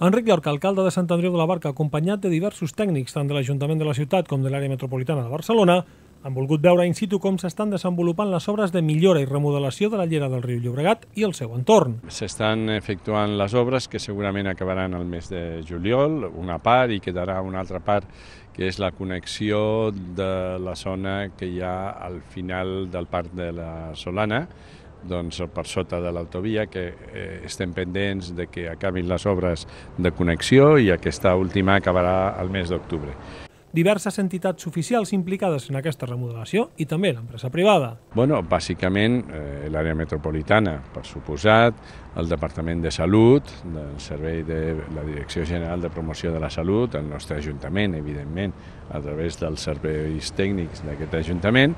Enric Llorca, alcalde de Sant Andreu de la Barca, acompanyat de diversos tècnics tant de l'Ajuntament de la ciutat com de l'àrea metropolitana de Barcelona, han volgut veure in situ com s'estan desenvolupant les obres de millora i remodelació de la llera del riu Llobregat i el seu entorn. S'estan efectuant les obres que segurament acabaran el mes de juliol, una part, i quedarà una altra part que és la connexió de la zona que hi ha al final del parc de la Solana, doncs, per sota de l'autovia, que eh, estem pendents de que acabin les obres de connexió i aquesta última acabarà el mes d'octubre. Diverses entitats oficials implicades en aquesta remodelació i també l'empresa privada. Bueno, bàsicament eh, l'àrea metropolitana, per suposat, el Departament de Salut, del Servei de la Direcció General de Promoció de la Salut, el nostre Ajuntament, evidentment, a través dels serveis tècnics d'aquest Ajuntament,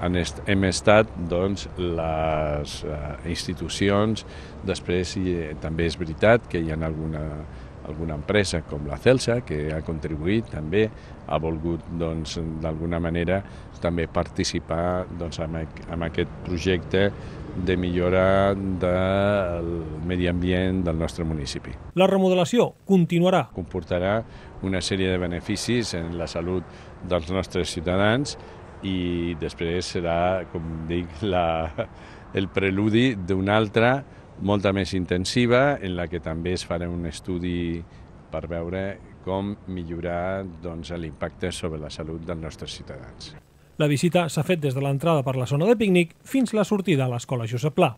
han est hem estat doncs, les eh, institucions, després i, eh, també és veritat que hi ha alguna alguna empresa com la Celsa, que ha contribuït també, ha volgut doncs, d'alguna doncs, manera també participar doncs, en, en aquest projecte de millora del medi ambient del nostre municipi. La remodelació continuarà. Comportarà una sèrie de beneficis en la salut dels nostres ciutadans i després serà, com dic, la, el preludi d'una altra molta més intensiva, en la que també es farà un estudi per veure com millorar doncs, l'impacte sobre la salut dels nostres ciutadans. La visita s'ha fet des de l'entrada per la zona de pícnic fins la sortida a l'escola Josep Pla.